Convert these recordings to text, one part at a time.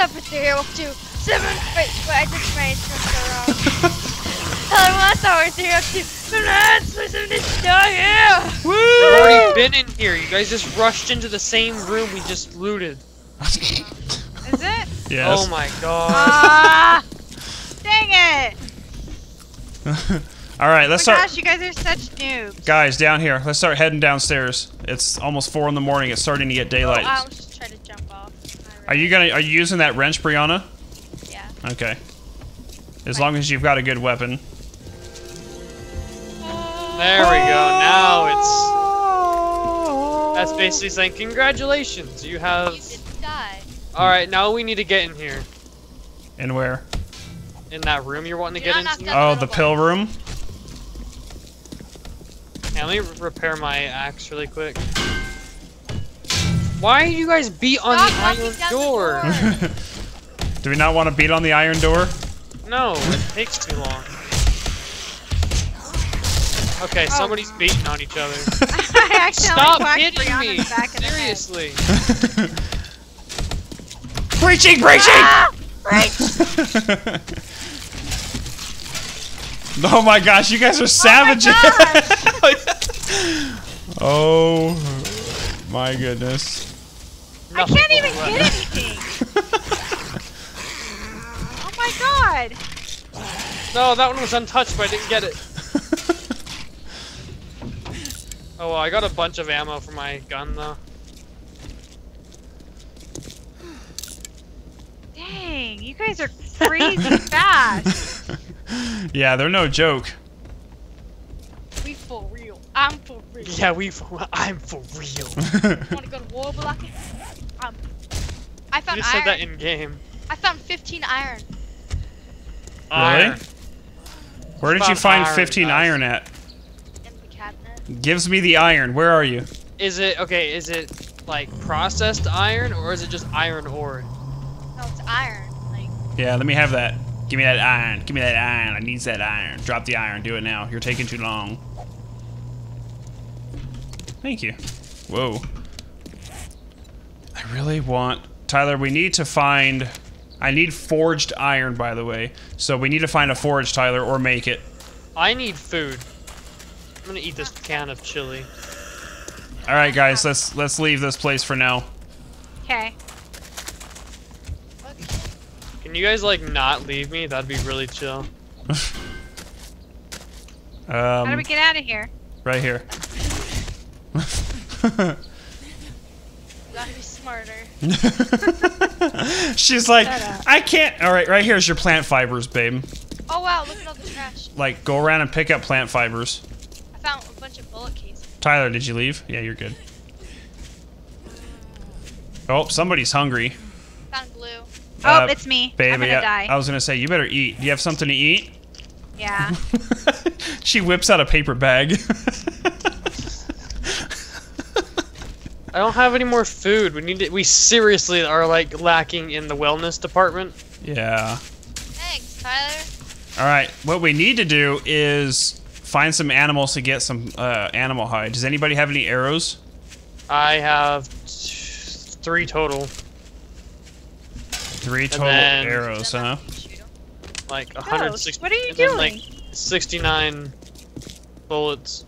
up with you up to seven? Wait, wait, I did my intro wrong. Hello, what's up with you up to seven minutes? Seven minutes down here. We've already been in here. You guys just rushed into the same room we just looted. Is it? yes. Oh my god. Ah! Dang it! All right, let's oh my start. gosh, you guys are such noobs. Guys, down here. Let's start heading downstairs. It's almost four in the morning. It's starting to get daylight. I was just trying to jump off. Are you gonna? Are you using that wrench, Brianna? Yeah. Okay. As long as you've got a good weapon. There we go. Now it's. Ah. That's basically saying congratulations. You have. You didn't die. All right. Now we need to get in here. And where? In that room you're wanting to You're get not into. Oh, the pill room. Yeah, let me repair my axe really quick. Why are you guys beat on Stop the iron down the door? door. Do we not want to beat on the iron door? No, it takes too long. Okay, Oh. somebody's beating on each other. I accidentally Stop whacked hitting Brianna me! in the back of the head. Seriously. breaching! Breaching! Ah! oh my gosh, you guys are oh savages! Oh my goodness. I can't even work. get anything. oh my god. No, that one was untouched, but I didn't get it. Oh well, I got a bunch of ammo for my gun though. Dang, you guys are crazy fast. yeah, they're no joke. We for real. I'm for real. Yeah, we. For I'm for real. Want to go to war, Block? I You found just iron. said that in game. I found 15 iron Iron. Where did you find iron, 15 guys. iron at? in the cabinet. Gives me the iron. Where are you? Is it okay? Is it like processed iron or is it just iron ore? No, it's iron. Like, Yeah, let me have that. Give me that iron. Give me that iron. I need that iron. Drop the iron. Do it now. You're taking too long. Thank you. Whoa. I really want... Tyler, we need to find... I need forged iron, by the way. So we need to find a forge, Tyler, or make it. I need food. I'm gonna eat this can of chili. All right, guys, let's let's leave this place for now. Okay. Can you guys like not leave me? That'd be really chill. um, How do we get out of here? right here. you gotta be smarter. She's like, I can't. All right, right here's your plant fibers, babe. Oh wow, look at all the trash. Like, go around and pick up plant fibers. I found a bunch of bullet cases. Tyler, did you leave? Yeah, you're good. Oh, somebody's hungry. Found glue. Oh, Uh, it's me. Baby, I'm gonna I- die. I was gonna say you better eat. Do you have something to eat? Yeah. she whips out a paper bag. I don't have any more food. We need to. We seriously are like lacking in the wellness department. yeah. Thanks, Tyler. All right. What we need to do is find some animals to get some uh, animal hide. Does anybody have any arrows? I have t- three total, Three total then- arrows, huh? Like Ghost, 160. what are you doing? like 69 bullets.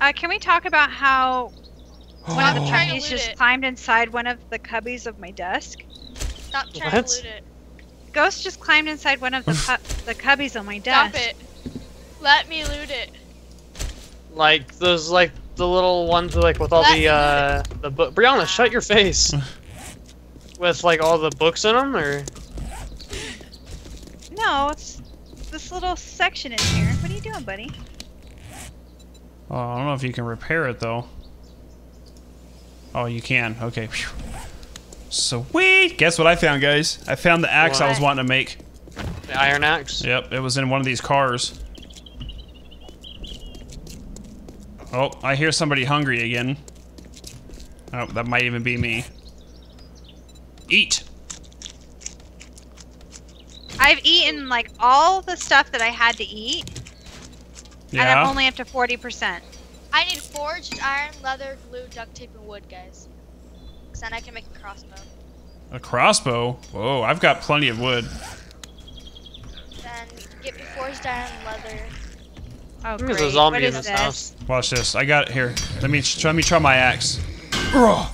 Uh, can we talk about how one of the I'm trying to puppies just it. climbed inside one of the cubbies of my desk? Stop trying What? to loot it. Ghost just climbed inside one of the the cubbies on my desk. Stop it. Let me loot it. Like those, like the little ones with, like with all the uh the book. Brianna, shut your face. with like all the books in them, or No, it's this little section in here. What are you doing, buddy? Oh, I don't know if you can repair it though. Oh, you can. Okay. Sweet. Guess what I found, guys? I found the axe I was wanting to make. the iron axe. Yep, it was in one of these cars. Oh, I hear somebody hungry again. Oh, that might even be me. Eat. I've eaten like all the stuff that I had to eat, and I'm only up to forty percent. I need forged iron, leather, glue, duct tape, and wood, guys. Cause then I can make a crossbow. A crossbow? Whoa, I've got plenty of wood. Then get me forged iron leather. Oh, There's great. a zombie what in this this? house. Watch this. I got it here. Let me let me try my axe. Ugh.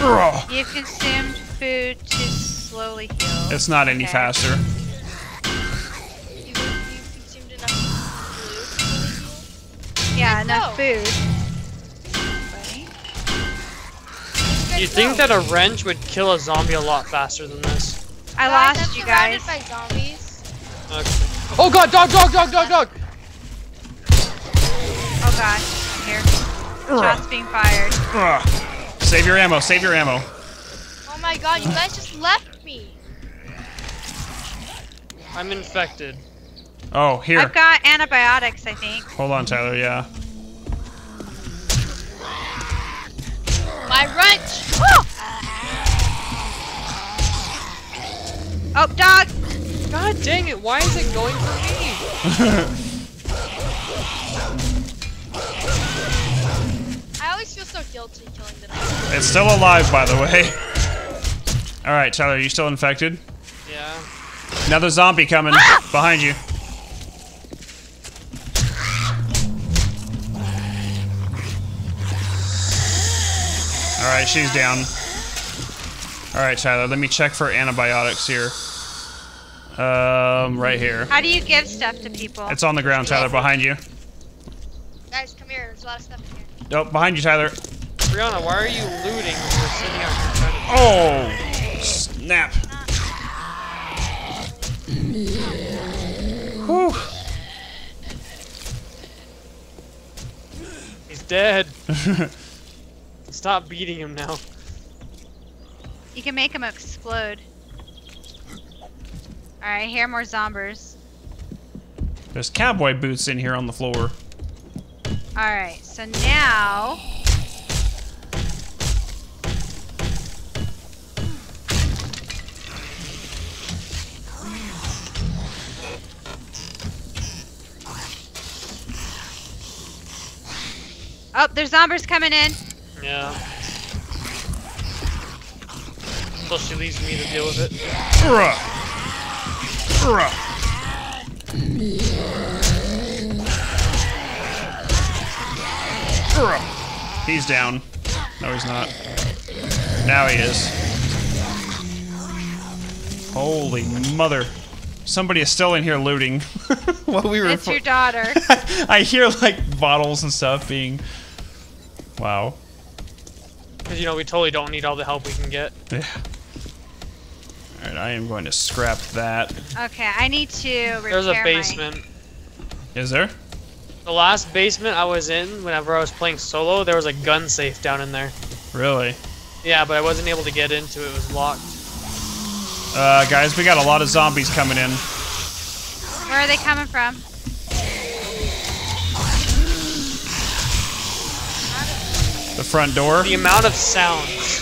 Ugh. You've consumed food to slowly heal. It's not any Okay. faster. Yeah, enough go. food. You think that a wrench would kill a zombie a lot faster than this? I Guys, lost I'm you guys. by zombies. Okay. Oh god, dog, dog, dog, dog, dog! Oh god, I'm here. Shots being fired. Ugh. Save your ammo. Save your ammo. Oh my god, you guys just left me. I'm infected. Oh, here. I've got antibiotics, I think. Hold on, Tyler. Yeah. My wrench. Oh, dog! God dang it, why is it going for me? I always feel so guilty killing the dog. It's still alive, by the way. All right, Tyler. Are you still infected? Yeah. Another zombie coming ah! behind you. All right, she's down. All right, Tyler. Let me check for antibiotics here. Um, right here. How do you give stuff to people? It's on the ground, Tyler. Behind you. Guys, come here. There's a lot of stuff in here. Oh, behind you, Tyler. Brianna, why are you looting when you're sitting out to... Oh, snap. Whew. He's dead. Stop beating him now. You can make him explode. Alright, here are more zombies. There's cowboy boots in here on the floor. Alright, so now... Oh, there's zombies coming in. Yeah. So she leaves me to deal with it. Ugh. Ugh. Ugh. He's down. No, he's not. Now he is. Holy mother. Somebody is still in here looting. While we were It's your daughter. I hear like bottles and stuff being. Wow. Because, you know, we totally don't need all the help we can get. Yeah. Alright, I am going to scrap that. Okay, I need to repair There's a my- basement. Is there? The last basement I was in, whenever I was playing solo, there was a gun safe down in there. Really? Yeah, but I wasn't able to get into it. It was locked. Uh, guys, we got a lot of zombies coming in. Where are they coming from? The front door. The amount of sounds.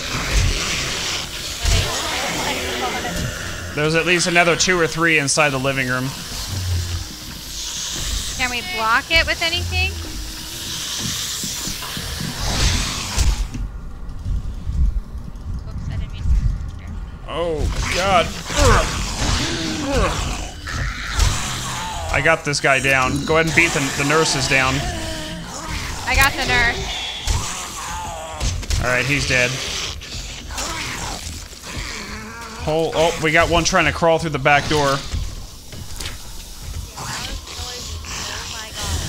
There's at least another two or three inside the living room. Can we block it with anything? Oops, I didn't mean to. Oh, God. I got this guy down. Go ahead and beat the, the nurses down. I got the nurse. Alright, he's dead. Oh, oh, we got one trying to crawl through the back door. Oh my god.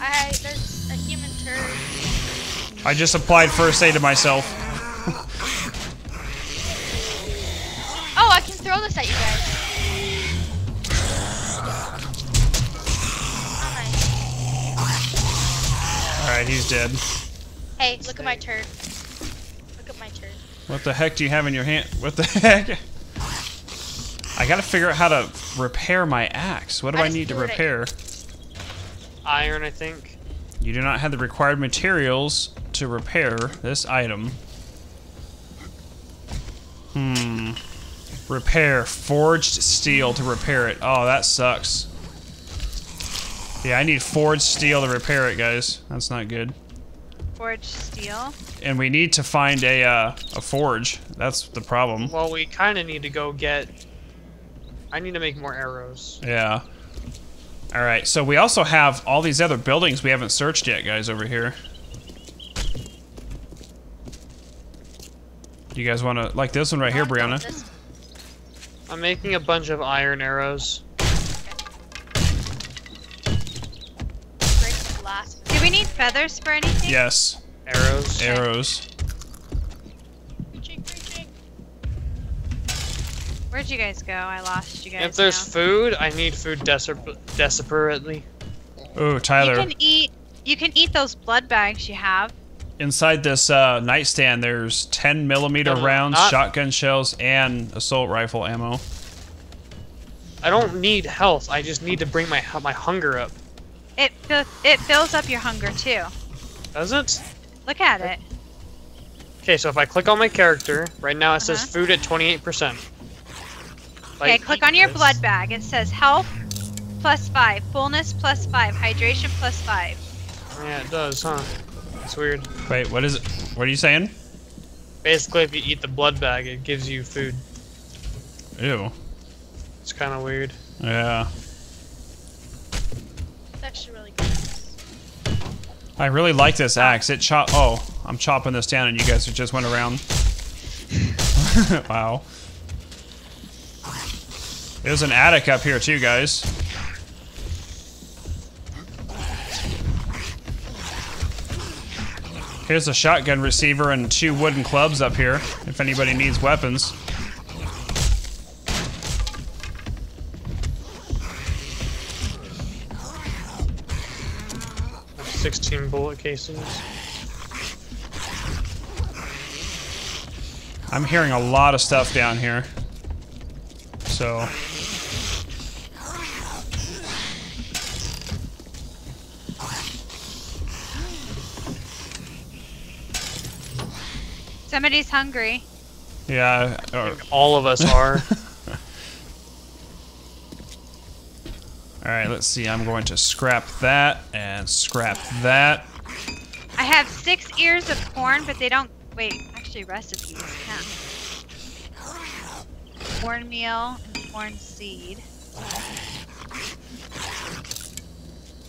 I there's a human turd. I just applied first aid to myself. He's dead. Hey, look at my turd. Look at my turd. What the heck do you have in your hand? What the heck? I gotta figure out how to repair my axe. What do I I, need to threw it repair? Iron, I think. You do not have the required materials to repair this item. Hmm. Repair. Forged steel to repair it. Oh, that sucks. Yeah, I need forged steel to repair it, guys. That's not good. Forged steel. And we need to find a uh, a forge. That's the problem. Well, we kind of need to go get. I need to make more arrows. Yeah. All right. So we also have all these other buildings we haven't searched yet, guys, over here. You guys want to like this one right here, Brianna? I'm making a bunch of iron arrows. Feathers for anything? Yes. Arrows. Arrows. Reaching, reaching. Where'd you guys go? I lost you guys. If there's now. food, I need food desperately. Ooh, Tyler. you can eat. You can eat those blood bags you have. Inside this uh, nightstand, there's 10 millimeter No, no, rounds, not- shotgun shells, and assault rifle ammo. I don't need health. I just need to bring my my hunger up. It it fills up your hunger too. Does it? Look at it. Okay, so if I click on my character, right now it says Uh-huh. food at 28%. Okay, click on your this- blood bag. It says health plus five, fullness plus five, hydration plus five. Yeah, it does, huh? It's weird. Wait, what is it? What are you saying? Basically, if you eat the blood bag, it gives you food. Ew. It's kind of weird. Yeah. I really like this axe. It chop. Oh, I'm chopping this down, and you guys just went around. wow. There's an attic up here too, guys. Here's a shotgun receiver and two wooden clubs up here, if anybody needs weapons. 16 bullet casings. I'm hearing a lot of stuff down here. So, Somebody's hungry. yeah. Uh, All of us are. all right, let's see. I'm going to scrap that and scrap that. I have six ears of corn, but they don't. Wait, actually, recipes. Yeah. Cornmeal and corn seed.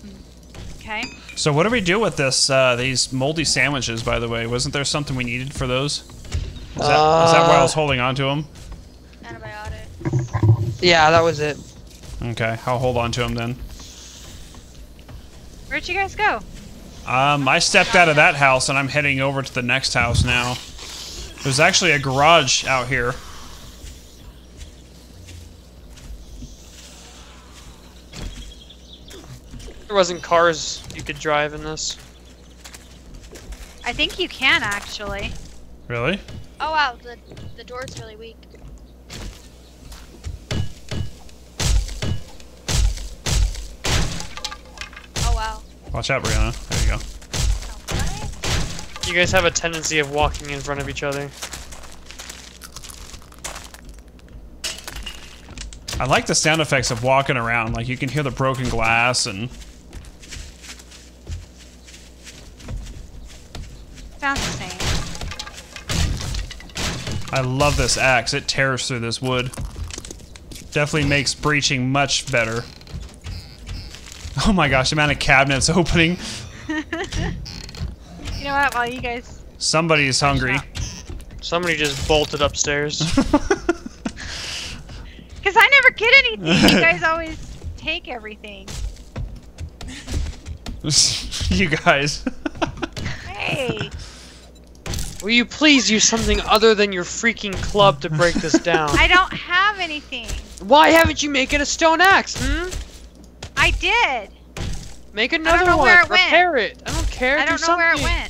Hmm. Okay. So what do we do with this? Uh, these moldy sandwiches, by the way. Wasn't there something we needed for those? Is that, is that why I was holding on to them? Antibiotics. yeah, that was it. Okay, I'll hold on to him then. Where'd you guys go? Um, I stepped out of that house and I'm heading over to the next house now. There's actually a garage out here. There wasn't cars you could drive in this. I think you can actually. Really? Oh wow, the the door's really weak. Watch out, Brianna. There you go. You guys have a tendency of walking in front of each other. I like the sound effects of walking around. Like you can hear the broken glass and Sounds the same. I love this axe. It tears through this wood. Definitely makes breaching much better. Oh my gosh, the amount of cabinets opening. You know what? While you guys. Somebody's hungry. Somebody just bolted upstairs. Because I never get anything. You guys always take everything. you guys. Hey. Will you please use something other than your freaking club to break this down? I don't have anything. Why haven't you made it a stone axe? Hmm? I did. Make another one. where it went. Repair it. I don't care. I do don't know where it went.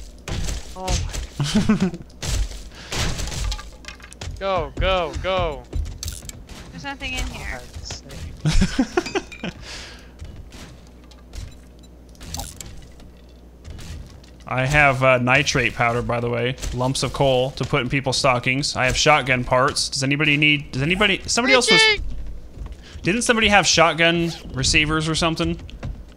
Oh my. Go, go, go. There's nothing in here. I have uh, nitrate powder, by the way, lumps of coal to put in people's stockings. I have shotgun parts. Does anybody need? Does anybody? Somebody else was. Reaching! Didn't somebody have shotgun receivers or something?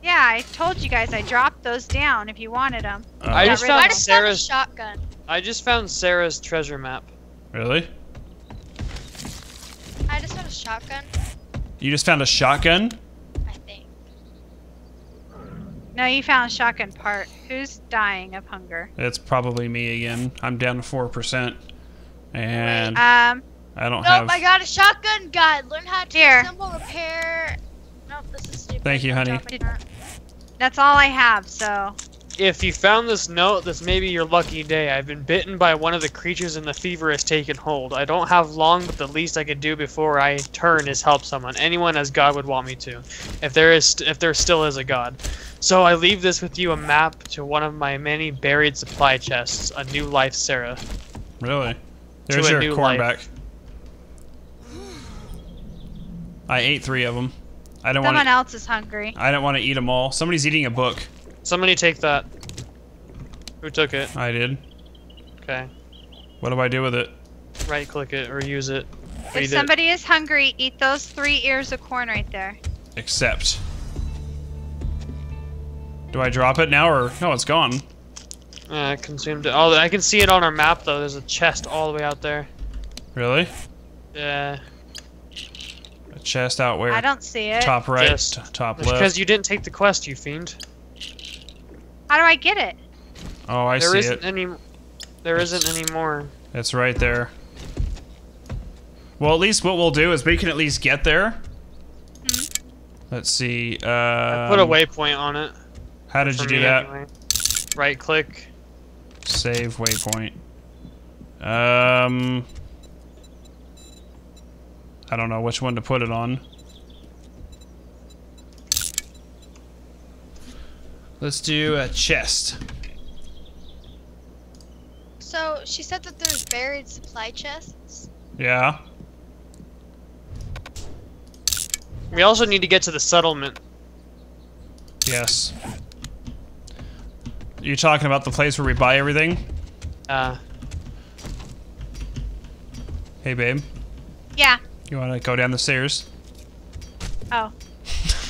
Yeah, I told you guys I dropped those down if you wanted them. Uh, I just found I just found a Sarah's. shotgun. I just found Sarah's treasure map. really? I just found a shotgun. You just found a shotgun? I think. No, you found a shotgun part. Who's dying of hunger? It's probably me again. I'm down to four percent, and Um, I don't Nope, have. I got a shotgun guide. Learn how to Here. assemble, repair. Nope, this is stupid. Thank you, honey. that's all I have. So If you found this note, this may be your lucky day. I've been bitten by one of the creatures and the fever has taken hold. I don't have long, but the least I could do before I turn is help someone. Anyone as God would want me to. If there is if there still is a God. So I leave this with you a map to one of my many buried supply chests. A new life, Sarah. Really? There's a your new corn life. back. I ate three of them. I don't want someone to. else is hungry. I don't want to eat them all. Somebody's eating a book. Somebody take that. Who took it? I did. Okay. What do I do with it? Right click it or use it. If Read it. somebody is hungry, eat those three ears of corn right there. Accept. Do I drop it now or no? It's gone. Uh, I consumed it. Oh, I can see it on our map though. There's a chest all the way out there. Really? Yeah. A chest out where? I don't see it. Top right, Just- top It's left. because you didn't take the quest, you fiend. How do I get it? oh, I There see isn't it. any. There isn't any more. It's right there. Well, at least what we'll do is we can at least get there. Let's see. Uh, I put a waypoint on it. How did you do that? anyway. Right click. Save waypoint. Um, I don't know which one to put it on. Let's do a chest. So she said that there's buried supply chests. Yeah. We also need to get to the settlement. Yes. You talking about the place where we buy everything? Uh, Hey, babe. Yeah. You want to go down the stairs? Oh.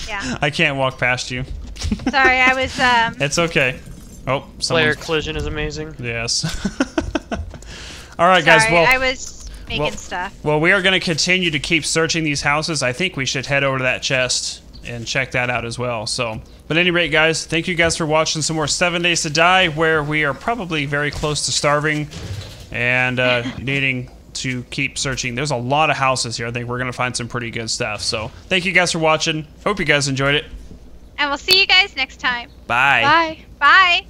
Yeah. I can't walk past you. Sorry, I was um It's okay. Oh, player collision is amazing. Yes. All right, guys. sorry, Well, I was making well- stuff. well, we are going to continue to keep searching these houses. I think we should head over to that chest and check that out as well. So, but at any rate, guys, thank you guys for watching some more Seven Days to Die, where we are probably very close to starving and uh, needing to keep searching. There's a lot of houses here. I think we're going to find some pretty good stuff. So, thank you guys for watching. Hope you guys enjoyed it. And we'll see you guys next time. Bye. Bye. Bye.